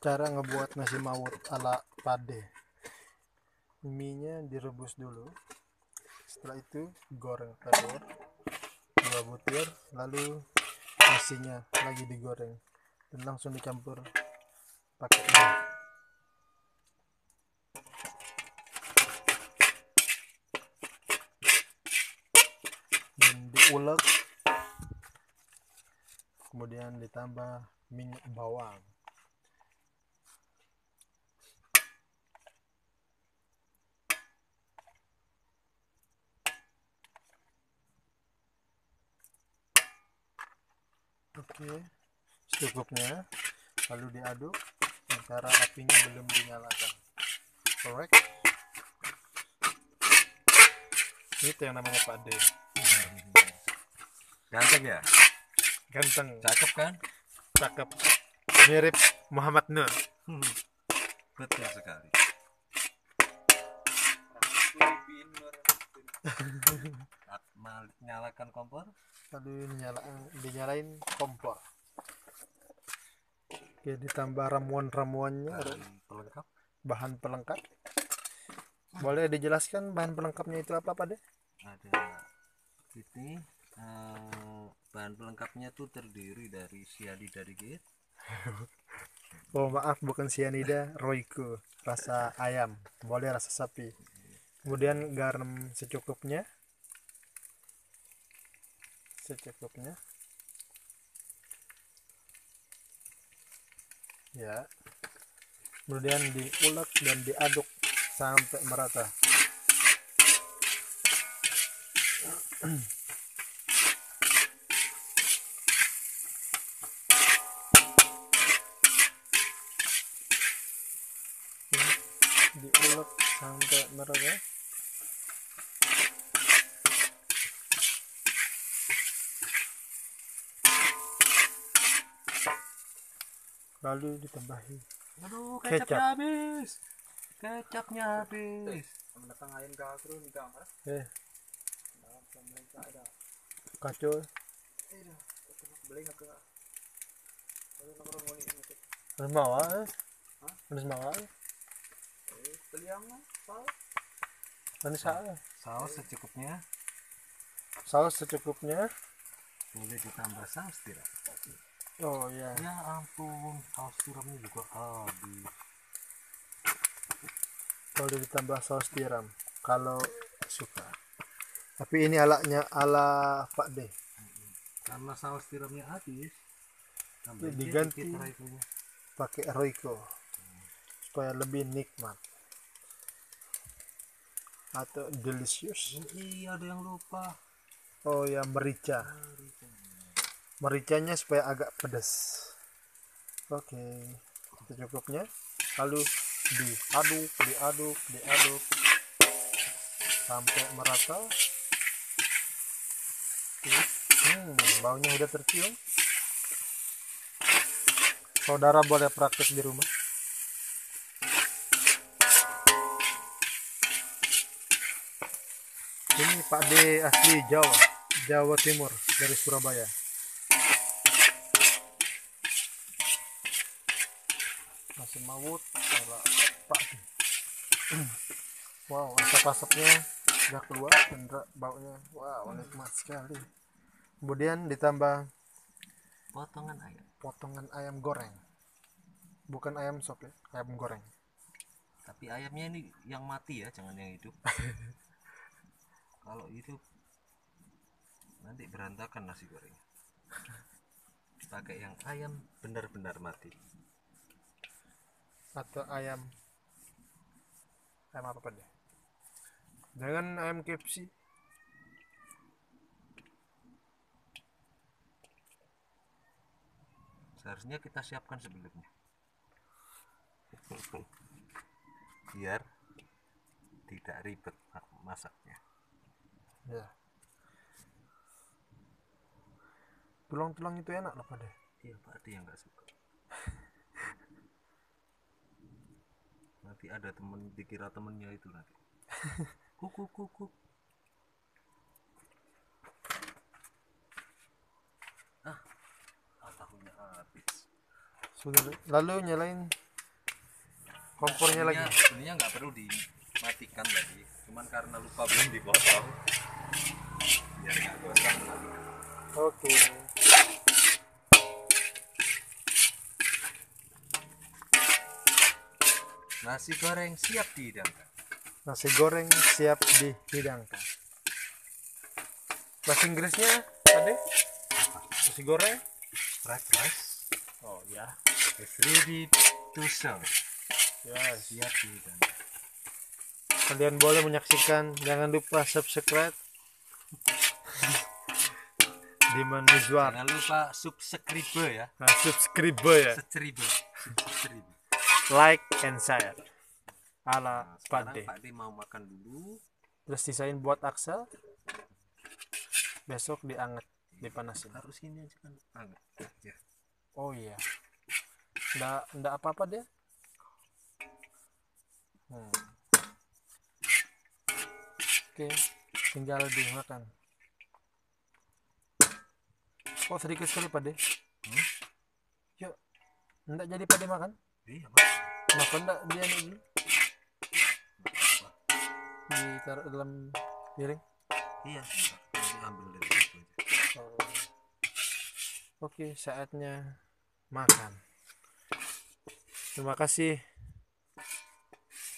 cara ngebuat nasi mawut ala pade. Mie direbus dulu. Setelah itu goreng telur dua butir lalu nasinya lagi digoreng. Dan langsung dicampur pakai mie dan diulek. Kemudian ditambah minyak bawang oke secukupnya. Lalu diaduk sementara apinya belum dinyalakan. Alright itu yang namanya Pak D. Ganteng ya? ganteng. Cakep kan? cakep. Mirip Muhammad Nur. Betul sekali. Nyalakan kompor, lalu dinyala, dinyalain kompor. Oke ditambah ramuan-ramuannya. Pelengkap. Bahan pelengkap. Boleh dijelaskan bahan pelengkapnya itu apa Pak D? ada ini eh, bahan pelengkapnya tuh terdiri dari sianida dikit, Oh maaf bukan cyanida Royco. Rasa ayam. Boleh rasa sapi. Kemudian garam secukupnya secukupnya ya. Kemudian diulek dan diaduk sampai merata. Diulek sampai merata lalu ditambahi aduh Kecap. kecapnya habis, kecapnya habis. mendatangin ke akru nih kamar eh. Kacau. Dah beli nggak ke? Harus mawa eh. Hah? harus mawa eh. Eh beli yang mana? Tahu harus salah Saus secukupnya, saus secukupnya. Boleh ditambah saus tiram. Oh ya Ya ampun, saus tiramnya juga habis. boleh ditambah saus tiram kalau suka. Tapi ini alaknya ala Pak D Karena saus tiramnya habis, Ya, tambah diganti. pakai Royco. Supaya lebih nikmat. Atau delicious. Oh, iya ada yang lupa. oh ya merica mericanya supaya agak pedas oke secukupnya lalu diaduk diaduk diaduk. Sampai merata. Hmm, baunya udah tercium. Saudara boleh praktek di rumah. Ini Pak D asli Jawa Jawa Timur dari Surabaya masih mawut ala Pak wow asap-asapnya udah keluar dan ra- baunya wow nikmat sekali kemudian ditambah Potongan ayam. potongan ayam goreng bukan ayam sop ya ayam goreng Tapi ayamnya ini yang mati ya, jangan yang hidup. Kalau hidup nanti berantakan nasi goreng. Pakai yang ayam benar-benar mati. Atau ayam ayam apa pada jangan ayam KFC Seharusnya kita siapkan sebelumnya. Biar tidak ribet ma- masaknya. ya tulang-tulang itu enak loh pada Iya, Pak yang nggak suka. Nanti ada temen dikira temennya itu nanti. Kuku kuku. Ah, ah tahunya habis. sudah lalu nyalain kompornya lagi Sebenarnya- nggak perlu dimatikan tadi cuman karena lupa belum dipotong biar nggak gosong oke nasi goreng siap dihidangkan. Nasi goreng siap dihidangkan. Bahasa Inggrisnya tadi nasi goreng? Fried rice. Oh ya is ready to serve. Yes. Siap dihidangkan. Kalian boleh menyaksikan jangan lupa subscribe. Diman Mizwar jangan lupa subscribe ya. Nah, subscribe ya. Subscribe. Subscribe like and share. Ala Nah, Pak D. Pak D mau makan dulu. Terus sisain buat Axel. Besok dianget dipanasin. Harus ini aja kan. Hangat ya. Oh iya. Ndak ndak apa apa dia hmm. oke tinggal dimakan. Oh sedikit sekali pak Hmm? yuk. Ndak jadi pak makan iya Pak. makan ndak dia dulu ditaruh dalam piring iya ambil dari situ aja Oh. Oke, saatnya makan. Terima kasih